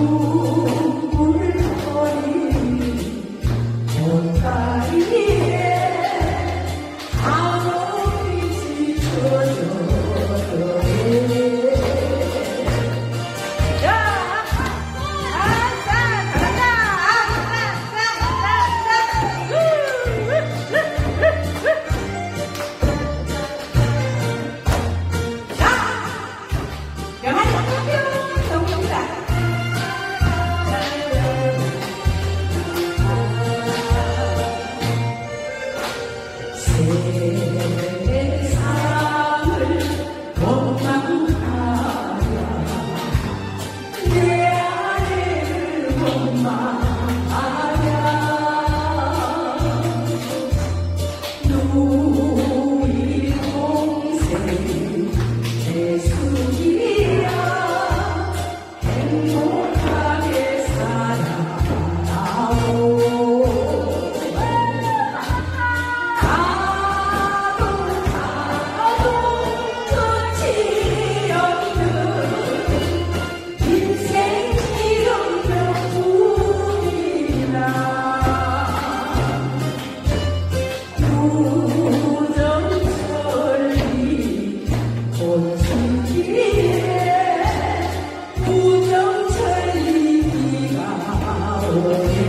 울거리 온다리 You.